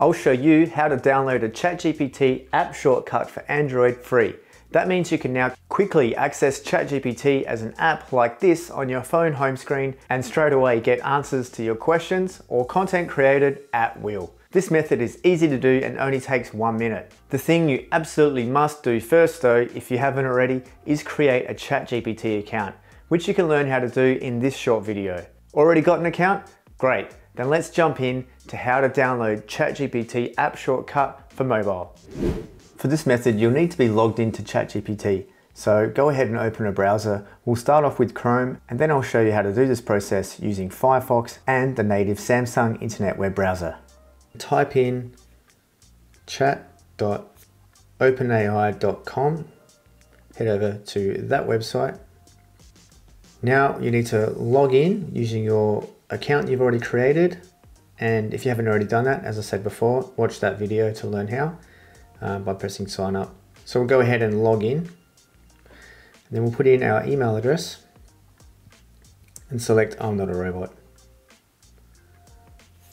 I'll show you how to download a ChatGPT app shortcut for Android free. That means you can now quickly access ChatGPT as an app like this on your phone home screen and straight away get answers to your questions or content created at will. This method is easy to do and only takes one minute. The thing you absolutely must do first though, if you haven't already, is create a ChatGPT account, which you can learn how to do in this short video. Already got an account? Great. Then let's jump in to how to download ChatGPT app shortcut for mobile. For this method, you'll need to be logged into ChatGPT. So go ahead and open a browser. We'll start off with Chrome and then I'll show you how to do this process using Firefox and the native Samsung Internet Web Browser. Type in chat.openai.com, head over to that website. Now you need to log in using your account you've already created. And if you haven't already done that, as I said before, watch that video to learn how uh, by pressing sign up. So we'll go ahead and log in. And then we'll put in our email address and select I'm not a robot.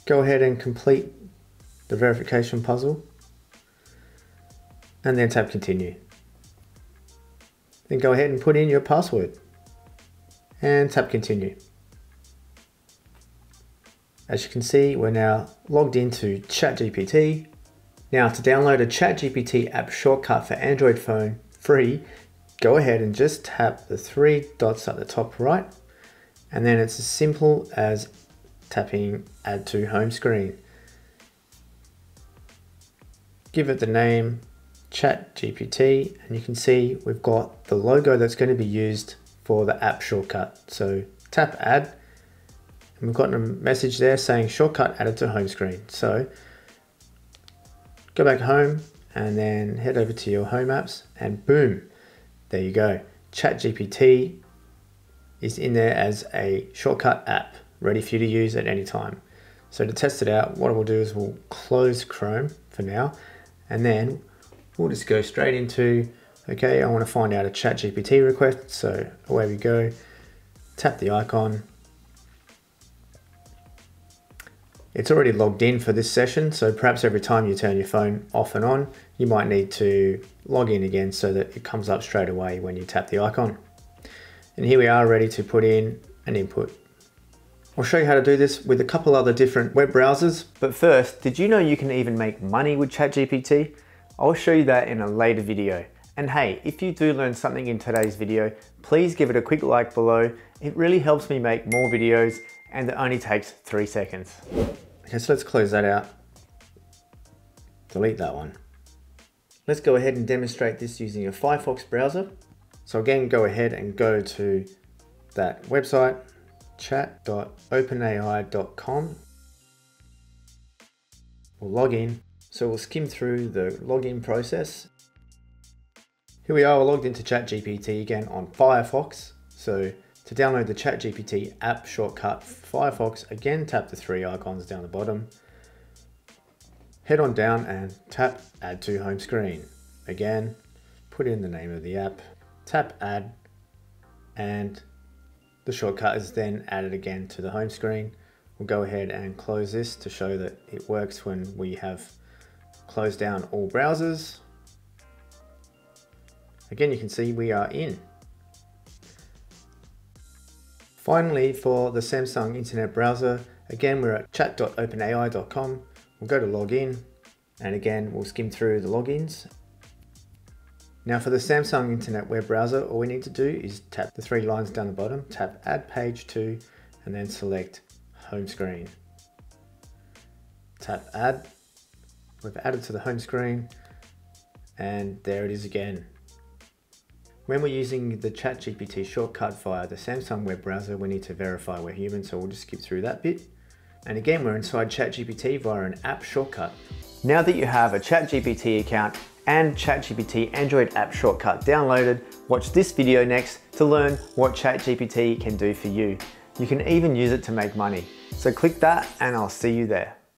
Go ahead and complete the verification puzzle and then tap continue. Then go ahead and put in your password and tap continue. As you can see, we're now logged into ChatGPT. Now to download a ChatGPT app shortcut for Android phone free, go ahead and just tap the three dots at the top right. And then it's as simple as tapping add to home screen. Give it the name ChatGPT and you can see we've got the logo that's going to be used for the app shortcut. So tap add and we've gotten a message there saying shortcut added to home screen. So go back home and then head over to your home apps and boom, there you go. ChatGPT is in there as a shortcut app ready for you to use at any time. So to test it out, what we'll do is we'll close Chrome for now, and then we'll just go straight into, okay, I want to find out a ChatGPT request. So away we go, tap the icon, It's already logged in for this session, so perhaps every time you turn your phone off and on, you might need to log in again so that it comes up straight away when you tap the icon. And here we are ready to put in an input. I'll show you how to do this with a couple other different web browsers. But first, did you know you can even make money with ChatGPT? I'll show you that in a later video. And hey, if you do learn something in today's video, please give it a quick like below. It really helps me make more videos and it only takes three seconds. Okay, so let's close that out. Delete that one. Let's go ahead and demonstrate this using a Firefox browser. So again, go ahead and go to that website, chat.openai.com. We'll log in. So we'll skim through the login process. Here we are, we're logged into ChatGPT again on Firefox. So to download the ChatGPT app shortcut Firefox, again tap the three icons down the bottom. Head on down and tap add to home screen. Again, put in the name of the app, tap add, and the shortcut is then added again to the home screen. We'll go ahead and close this to show that it works when we have closed down all browsers. Again, you can see we are in. Finally, for the Samsung Internet Browser, again, we're at chat.openai.com. We'll go to login, and again, we'll skim through the logins. Now for the Samsung Internet Web Browser, all we need to do is tap the three lines down the bottom, tap Add Page To, and then select Home Screen. Tap Add. We've added to the home screen, and there it is again. When we're using the ChatGPT shortcut via the Samsung web browser, we need to verify we're human, so we'll just skip through that bit. And again, we're inside ChatGPT via an app shortcut. Now that you have a ChatGPT account and ChatGPT Android app shortcut downloaded, watch this video next to learn what ChatGPT can do for you. You can even use it to make money. So click that and I'll see you there.